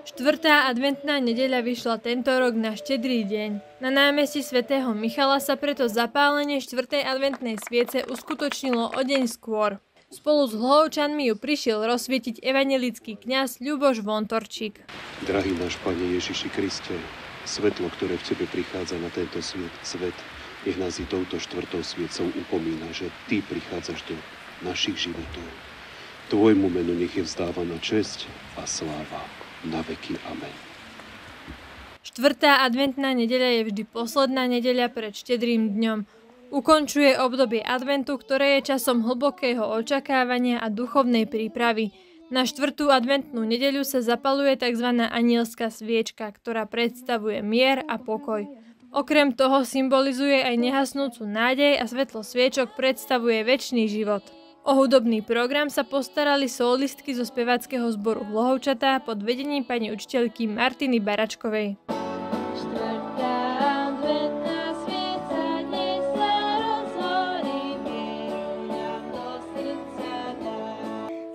Štvrtá adventná nedeľa vyšla tento rok na štedrý deň. Na námestí svätého Michala sa preto zapálenie štvrtej adventnej sviece uskutočnilo o deň skôr. Spolu s Hlovčanmi ju prišiel rozsvietiť evangelický kňaz Ľuboš Vontorčík. Drahý náš Pane Ježiši Kriste, svetlo, ktoré v Tebe prichádza na tento svet, svet nech nás i touto štvrtou sviecou upomína, že Ty prichádzaš do našich životov. Tvojmu menu nech je vzdávaná česť a sláva na veky. Amen. Štvrtá adventná nedeľa je vždy posledná nedeľa pred štedrým dňom. Ukončuje obdobie adventu, ktoré je časom hlbokého očakávania a duchovnej prípravy. Na štvrtú adventnú nedeľu sa zapaluje tzv. anielská sviečka, ktorá predstavuje mier a pokoj. Okrem toho symbolizuje aj nehasnúcu nádej a svetlo sviečok predstavuje väčší život. O hudobný program sa postarali solistky zo speváckého zboru Hlohovčatá pod vedením pani učiteľky Martiny Baračkovej.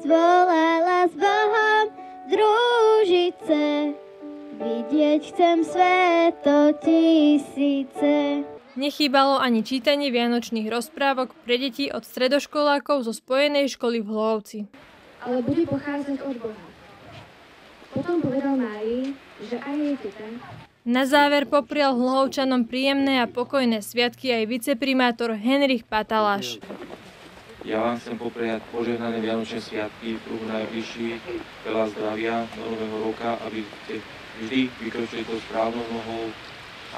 Zvolala s Bohom družice, vidieť chcem sveto tisíce. Nechýbalo ani čítanie vianočných rozprávok pre deti od stredoškolákov zo Spojenej školy v Hlovci. Ale bude pochádzať od Boha. Potom povedal Márii, že aj jej teta. Na záver poprial Hlovčanom príjemné a pokojné sviatky aj viceprimátor Henrich Pataláš. Ja vám chcem popriať požehnané Vianočné sviatky, v najbližších, veľa zdravia do nového roka, aby ste vždy vykročili to správnou nohou,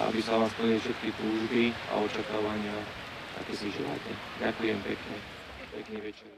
aby sa vám splnili všetky túžby a očakávania, aké si želáte. Ďakujem pekne. Pekný večer.